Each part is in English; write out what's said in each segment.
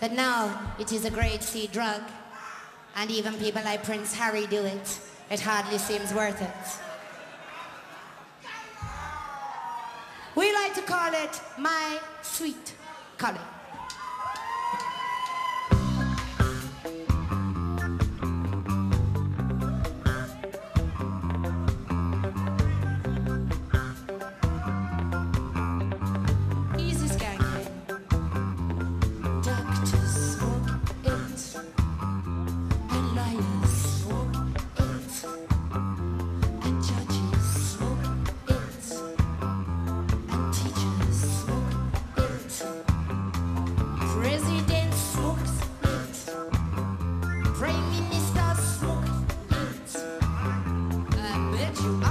that now it is a grade C drug, and even people like Prince Harry do it. It hardly seems worth it. We like to call it my sweet collie. let you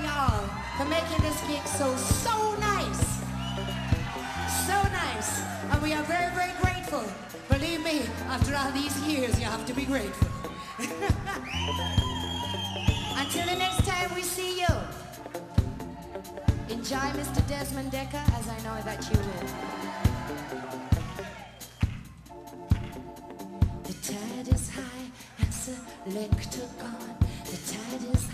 do like to thank you all for making this gig so, so nice. So nice. And we are very, very grateful. Believe me, after all these years, you have to be grateful. Until the next time we see you, enjoy Mr. Desmond Dekker as I know that you will. The tide is high and Selecter gone. The tide is